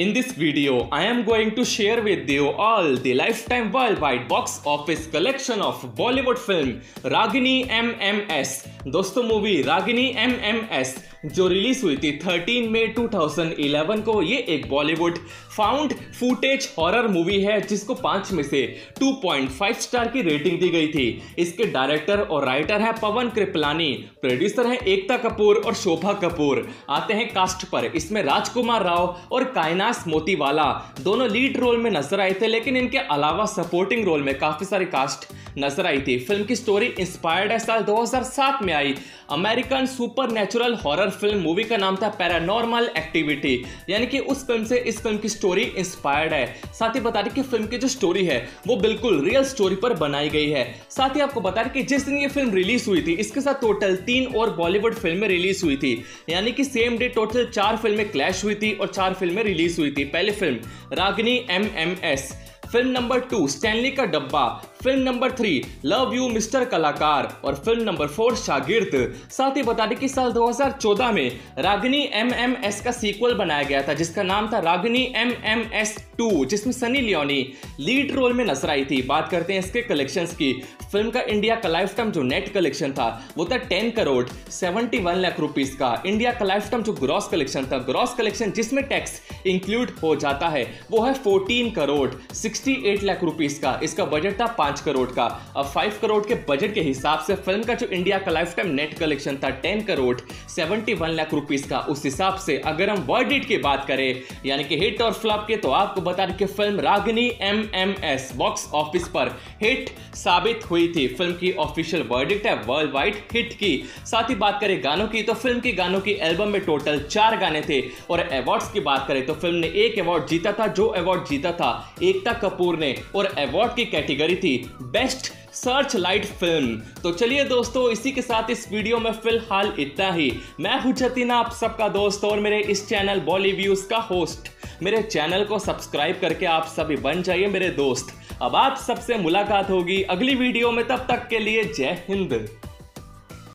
In this video, I am going to share with you all the lifetime worldwide box office collection of Bollywood film Ragini MMS. दोस्तों movie Ragini MMS जो release हुई थी 13 मई 2011 को ये एक Bollywood found footage horror movie है जिसको पाँच में से 2.5 स्टार की रेटिंग दी गई थी इसके डायरेक्टर और राइटर है पवन कृपलानी प्रोड्यूसर है एकता कपूर और शोभा कपूर आते हैं कास्ट पर इसमें राजकुमार राव और कायनास मोतीवाला दोनों लीड रोल में नज़र आए थे, लेकिन इनके अलावा सपोर्टिंग रोल में काफ़ी सारी कास्ट नज़र आई थी। फ़िल्म की स्टोरी इंस्पायर्ड है, साल 2007 में आई। American super natural horror film movie का नाम था पैरानॉर्मल एक्टिविटी यानी कि उस फ़िल्म से इस फ़िल्म की स्टोरी इंस्पायर्ड है। साथ ही बता दें कि फ़िल्म की जो स्टोरी है, वो बिल्कुल रियल स्टोरी पर बनाई गई है। साथ ही आपको बता दें कि जिस दिन ये फ़िल्म रिलीज़ हुई थी, इसके साथ टोटल तीन और बॉलीवुड फ़िल्में रिलीज़ हुई थी। यानी कि सेम डे टोटल चार फ़िल्में क्लैश हुई थी और चार फ़िल्में रिलीज़ हुई थी पहली film Ragini M M S. Film number two Stanley Ka Dabba film number three, love you, mister Kalakar, और फ़िल्म नंबर फोर, शागिर्द। साथ ही बता दें कि साल 2014 में रागिनी एम एम एस का सीक्वल बनाया गया था, जिसका नाम था रागिनी एम एम टू, जिसमें सनी लियोनी लीड रोल में नज़र आई थी। बात करते हैं इसके कलेक्शन की। फ़िल्म का इंडिया का लाइफ टाइम जो नेट कलेक्शन था, वो था ten crore seventy one lakh rupees का। इंडिया का लाइफ टाइम जो ग्रॉस कलेक्शन था ग्रॉस कलेक्शन जिसमें टैक्स इंक्लूड हो जाता है, वो है fourteen crore sixty eight lakh rupees का। इसका बजट था पाँच करोड़ का। अब फाइव करोड़ के बजट के हिसाब से फ़िल्म का जो इंडिया का लाइफ टाइम नेट कलेक्शन था ten crore seventy one lakh rupees का। उस हिसाब से अगर हम वर्डिट की बात करें, यानी कि हिट और फ्लॉप के तो आपको बता दें कि film Ragini M M S box office पर हिट साबित हुई थी। फ़िल्म की ऑफिशियल वर्डिक्ट है वर्ल्ड वाइड हिट की। साथ ही बात करें गानों की तो फ़िल्म की गानों की एल्बम में टोटल चार गाने थे। और अवार्ड्स की बात करें तो फ़िल्म ने एक अवार्ड जीता था, जो अवार्ड जीता था एकता कपूर ने। और अवार्ड की कैटेगरी थी बेस्ट सर्च लाइट फ़िल्म। तो चलिए दोस्तों, इसी के साथ इस वीडियो में फ़िलहाल इतना ही। मैं हूँ जतीना, आप सबका दोस्त और मेरे इस चैनल बॉलीव्यूज का होस्ट। मेरे चैनल को सब्सक्राइब करके आप सभी बन जाइए मेरे दोस्त। अब आप सबसे मुलाकात होगी अगली वीडियो में, तब तक के लिए जय हिंद।